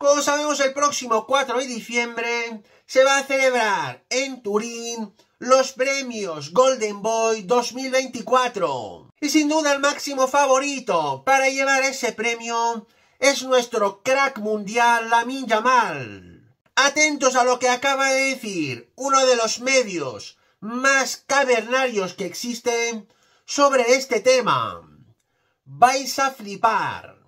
Como sabemos, el próximo 4 de diciembre se va a celebrar en Turín los premios Golden Boy 2024. Y sin duda el máximo favorito para llevar ese premio es nuestro crack mundial Lamin Yamal. Atentos a lo que acaba de decir uno de los medios más cavernarios que existen sobre este tema. Vais a flipar.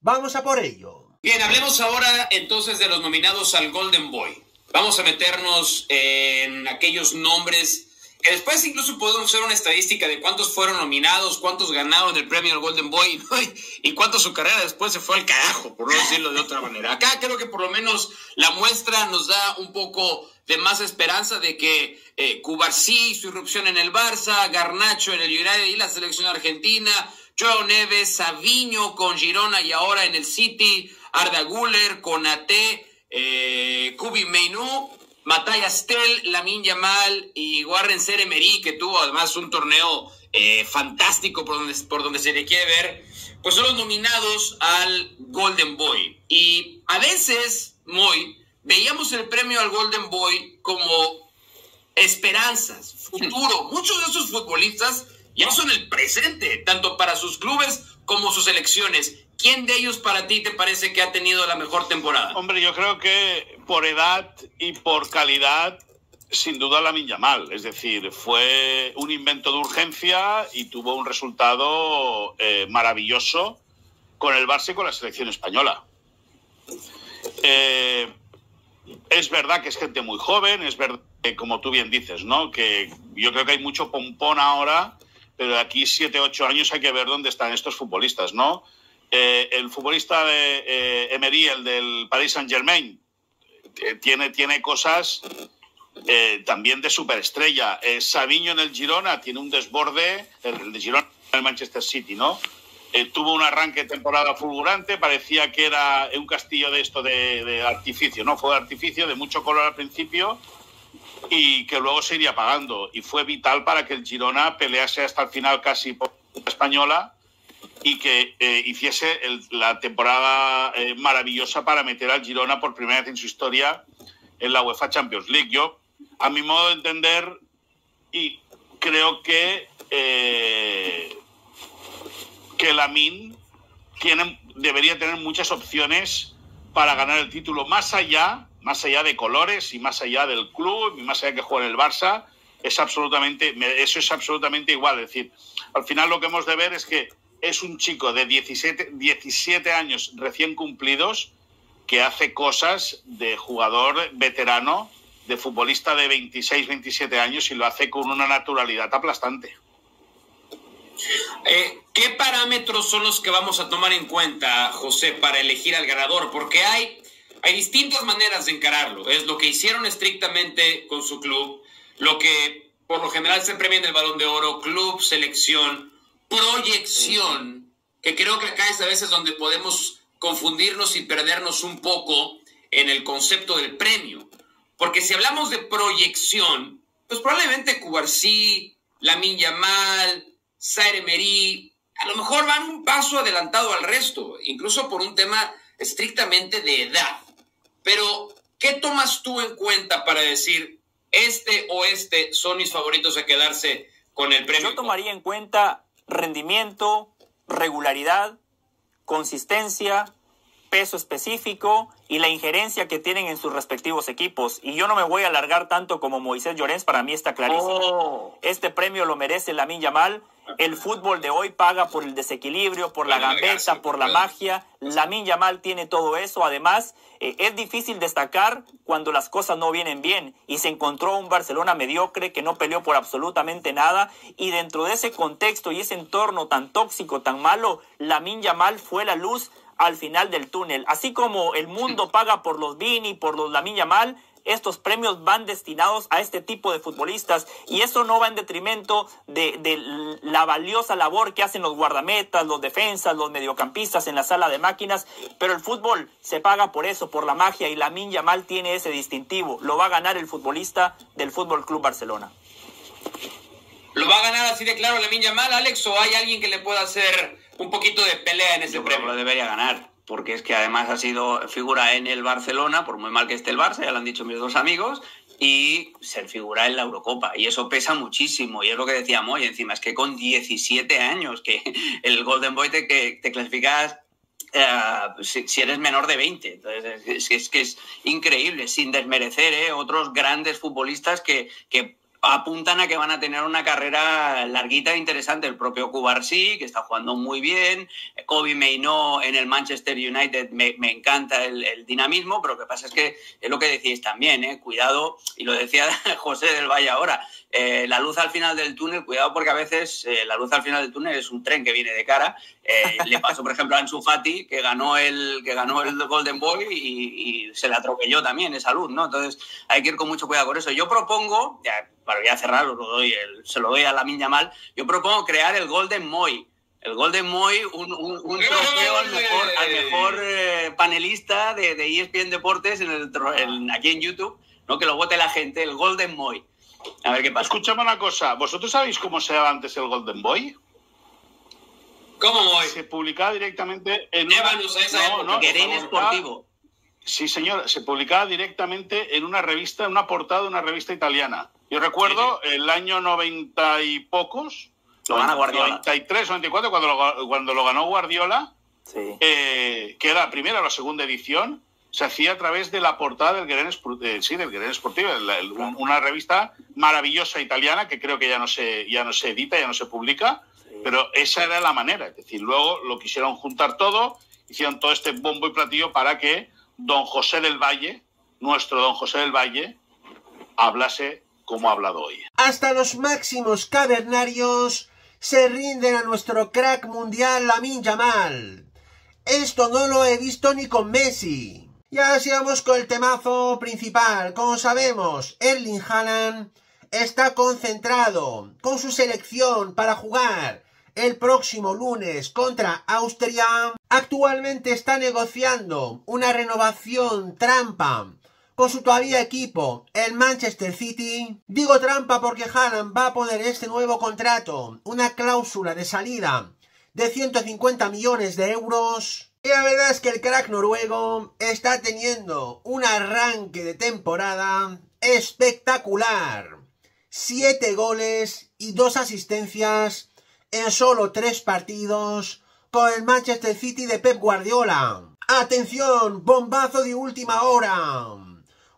Vamos a por ello. Bien, hablemos ahora entonces de los nominados al Golden Boy. Vamos a meternos en aquellos nombres que después incluso podemos hacer una estadística de cuántos fueron nominados, cuántos ganaron el premio al Golden Boy y cuánto su carrera después se fue al carajo, por no decirlo de otra manera. Acá creo que por lo menos la muestra nos da un poco de más esperanza de que eh, Cubarsí, su irrupción en el Barça, Garnacho en el United y la selección argentina, Joao Neves, Saviño con Girona y ahora en el City, Arda Guller, Conate, eh, Kubi Meinu, Matthias Tell, Lamin Yamal y Warren Seremeri, que tuvo además un torneo eh, fantástico por donde, por donde se le quiere ver, pues son los nominados al Golden Boy. Y a veces, muy, veíamos el premio al Golden Boy como esperanzas, futuro. Muchos de esos futbolistas ya son el presente, tanto para sus clubes como sus selecciones. ¿Quién de ellos para ti te parece que ha tenido la mejor temporada? Hombre, yo creo que por edad y por calidad, sin duda la Mal. Es decir, fue un invento de urgencia y tuvo un resultado eh, maravilloso con el Barça y con la selección española. Eh, es verdad que es gente muy joven, es verdad que, como tú bien dices, ¿no? Que yo creo que hay mucho pompón ahora, pero de aquí siete, ocho años hay que ver dónde están estos futbolistas, ¿no? Eh, el futbolista de eh, Emery, el del Paris Saint Germain, eh, tiene, tiene cosas también de superestrella. Sabiño en el Girona tiene un desborde, el, de Girona en el Manchester City, ¿no? tuvo un arranque de temporada fulgurante, parecía que era un castillo de esto de, de, artificio, ¿no? Fue de artificio, de mucho color al principio y que luego se iría pagando. Y fue vital para que el Girona pelease hasta el final casi por la española y que eh, hiciese la temporada eh, maravillosa para meter al Girona por primera vez en su historia en la UEFA Champions League. Yo, a mi modo de entender, y creo que, eh, que Lamin tiene, debería tener muchas opciones para ganar el título, más allá, más allá de colores y más allá del club y más allá de que juegue en el Barça, es absolutamente, eso es absolutamente igual. Es decir, al final lo que hemos de ver es que es un chico de 17, 17 años recién cumplidos que hace cosas de jugador veterano, de futbolista de 26, 27 años y lo hace con una naturalidad aplastante. Eh, ¿Qué parámetros son los que vamos a tomar en cuenta, José, para elegir al ganador? Porque hay, hay distintas maneras de encararlo. Es lo que hicieron estrictamente con su club, lo que por lo general se premia en el balón de oro, club, selección, proyección, que creo que acá es a veces donde podemos confundirnos y perdernos un poco en el concepto del premio. Porque si hablamos de proyección, pues probablemente Cubarsí, Lamin Yamal, Zaire Merí, a lo mejor van un paso adelantado al resto, incluso por un tema estrictamente de edad. Pero, ¿qué tomas tú en cuenta para decir este o este son mis favoritos a quedarse con el premio? Yo tomaría en cuenta rendimiento, regularidad, consistencia, peso específico y la injerencia que tienen en sus respectivos equipos. Y yo no me voy a alargar tanto como Moisés Llorens, para mí está clarísimo. Oh. Este premio lo merece Lamin Yamal el fútbol de hoy paga por el desequilibrio, por la gambeta, por la magia. Lamin Yamal tiene todo eso. Además, eh, es difícil destacar cuando las cosas no vienen bien. Y se encontró un Barcelona mediocre que no peleó por absolutamente nada. Y dentro de ese contexto y ese entorno tan tóxico, tan malo, Lamin Yamal fue la luz al final del túnel. Así como el mundo paga por los Vini, por los Lamin Yamal, estos premios van destinados a este tipo de futbolistas. Y eso no va en detrimento de, de la valiosa labor que hacen los guardametas, los defensas, los mediocampistas en la sala de máquinas, pero el fútbol se paga por eso, por la magia y la Minya Mal tiene ese distintivo, lo va a ganar el futbolista del Fútbol Club Barcelona. ¿Lo va a ganar así de claro Lamin Yamal, Alex, o hay alguien que le pueda hacer un poquito de pelea en ese Yo creo que premio? lo debería ganar, porque es que además ha sido figura en el Barcelona, por muy mal que esté el Barça, ya lo han dicho mis dos amigos, y ser figura en la Eurocopa. Y eso pesa muchísimo, y es lo que decíamos hoy, encima, es que con 17 años, que el Golden Boy te, que te clasificas eh, si, si eres menor de 20. Entonces, es, es que es increíble, sin desmerecer ¿eh? otros grandes futbolistas que, que apuntan a que van a tener una carrera larguita e interesante. El propio Cubarsí, que está jugando muy bien. Kobe Mainoo en el Manchester United, me, encanta el, dinamismo, pero lo que pasa es que es lo que decís también, ¿eh? cuidado, y lo decía José del Valle ahora, eh, la luz al final del túnel, cuidado porque a veces eh, la luz al final del túnel es un tren que viene de cara. Eh, le pasó, por ejemplo, a Ansu Fati, que ganó el, que ganó el Golden Boy y, se le atropelló también esa luz, ¿no? Entonces hay que ir con mucho cuidado con eso. Yo propongo, para ya lo doy el, se lo doy a la Miña Mal, yo propongo crear el Golden Moy. El Golden Moy, un, un, un trofeo al mejor, al mejor eh, panelista de, de, ESPN Deportes en el, en, aquí en YouTube, ¿no? que lo vote la gente, el Golden Moy. A ver qué pasa. Escúchame una cosa, ¿vosotros sabéis cómo se llama antes el Golden Boy? ¿Cómo Moy? Se publicaba directamente en Llévanos una... a esa no, Esportivo. Sí, señor, se publicaba directamente en una revista, en una portada de una revista italiana. Yo recuerdo sí, sí. el año noventa y pocos, lo gana Guardiola. 93, 94, cuando lo, cuando lo ganó Guardiola, sí. eh, que era la primera o la segunda edición, se hacía a través de la portada del Guerrero eh, sí, del el, el, claro. una revista maravillosa italiana que creo que ya no se, ya no se edita, ya no se publica, sí. pero esa era la manera. Es decir, luego lo quisieron juntar todo, hicieron todo este bombo y platillo para que don José del Valle, nuestro don José del Valle, hablase como ha hablado hoy. Hasta los máximos cavernarios se rinden a nuestro crack mundial Lamin Yamal. Esto no lo he visto ni con Messi. Y ahora sigamos con el temazo principal. Como sabemos, Erling Haaland está concentrado con su selección para jugar el próximo lunes contra Austria. Actualmente está negociando una renovación trampa con su todavía equipo, el Manchester City. Digo trampa porque Haaland va a poner este nuevo contrato una cláusula de salida de 150 millones de euros. Y la verdad es que el crack noruego está teniendo un arranque de temporada espectacular. Siete goles y dos asistencias en solo tres partidos con el Manchester City de Pep Guardiola. Atención, bombazo de última hora.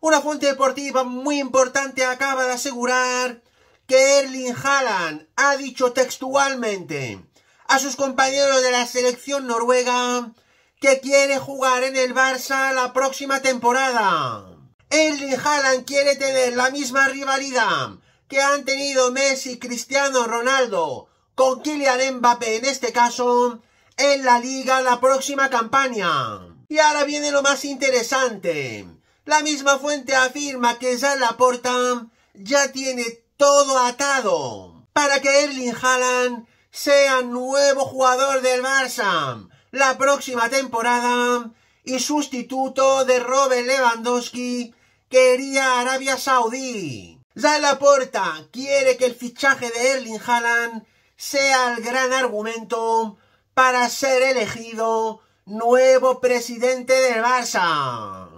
Una fuente deportiva muy importante acaba de asegurar que Erling Haaland ha dicho textualmente a sus compañeros de la selección noruega que quiere jugar en el Barça la próxima temporada. Erling Haaland quiere tener la misma rivalidad que han tenido Messi Cristiano Ronaldo con Kylian Mbappé en este caso en la liga la próxima campaña. Y ahora viene lo más interesante. La misma fuente afirma que Jean Laporta ya tiene todo atado para que Erling Haaland sea nuevo jugador del Barça la próxima temporada y sustituto de Robert Lewandowski que iría a Arabia Saudí. Jean Laporta quiere que el fichaje de Erling Haaland sea el gran argumento para ser elegido nuevo presidente del Barça.